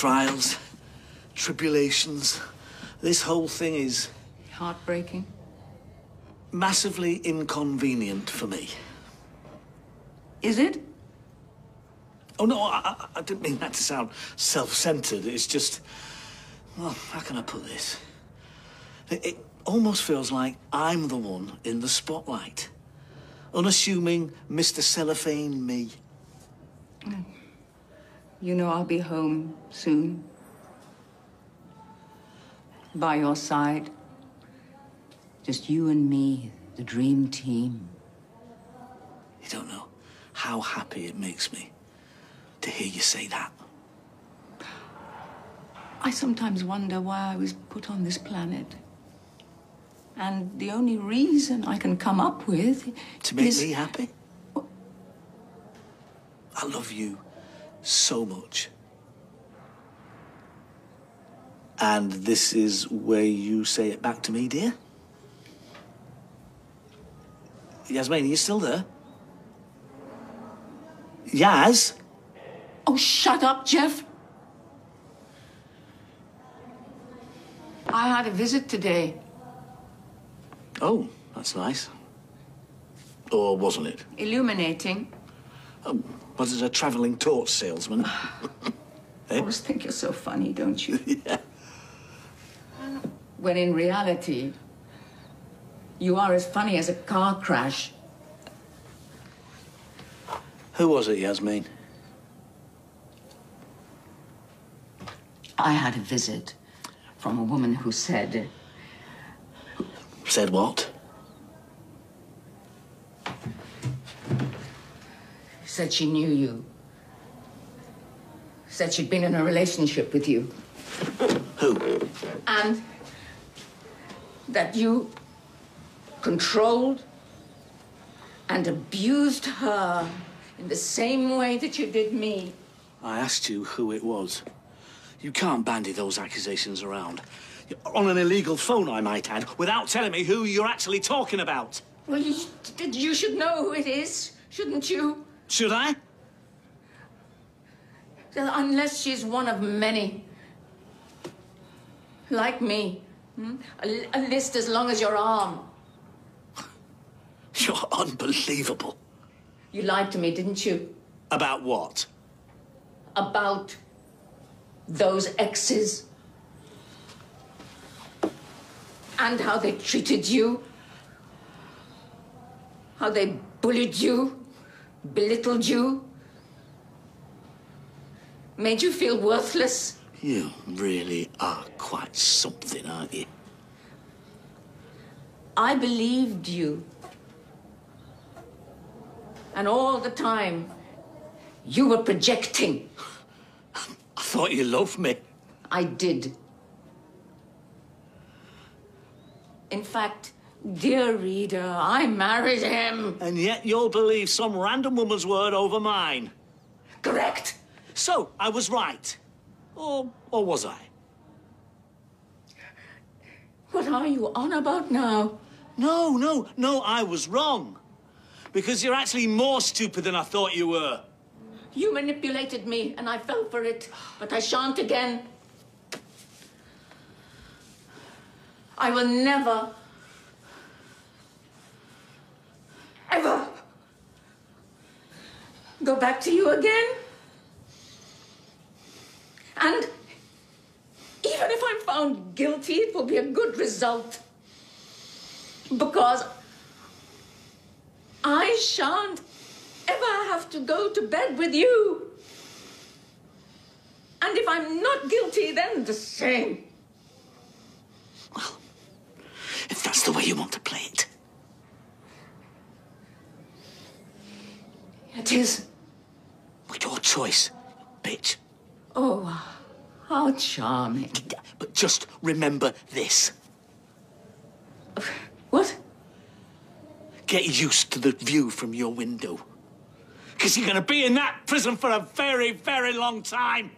Trials, tribulations. This whole thing is Heartbreaking. massively inconvenient for me. Is it? Oh, no, I, I- I didn't mean that to sound self-centered. It's just... Well, how can I put this? It, it almost feels like I'm the one in the spotlight. Unassuming Mr. Cellophane me. You know I'll be home soon. By your side. Just you and me, the dream team. You don't know how happy it makes me to hear you say that. I sometimes wonder why I was put on this planet. And the only reason I can come up with To make is me happy? Oh. I love you so much. And this is where you say it back to me, dear? Yasmeen, are you still there? Yaz? Oh, shut up, Geoff. I had a visit today. Oh, that's nice. Or wasn't it? Illuminating. Was as a travelling torch salesman? I always think you're so funny, don't you? yeah. When in reality, you are as funny as a car crash. Who was it, Yasmeen? I had a visit from a woman who said, Said what? Said she knew you. Said she'd been in a relationship with you. Who? And that you controlled and abused her in the same way that you did me. I asked you who it was. You can't bandy those accusations around. You're On an illegal phone, I might add, without telling me who you're actually talking about. Well, you, you should know who it is, shouldn't you? Should I? Unless she's one of many. Like me. hmm? A, a list as long as your arm. You're unbelievable. You lied to me, didn't you? About what? About those exes. And how they treated you. How they bullied you, belittled you, made you feel worthless. You really are quite something, aren't you? I believed you. And all the time, you were projecting. I thought you loved me. I did. In fact, dear reader, I married him. And yet you'll believe some random woman's word over mine. Correct. So, I was right. Or, or was I? What are you on about now? No, no, no, I was wrong. Because you're actually more stupid than I thought you were. You manipulated me, and I fell for it, but I shan't again. I will never, ever go back to you again. And even if I'm found guilty, it will be a good result. Because I shan't ever have to go to bed with you. And if I'm not guilty, then the same. Well, if that's the way you want to play it. It is. Choice, bitch. Oh, how charming. But just remember this. What? Get used to the view from your window. Because you're going to be in that prison for a very, very long time.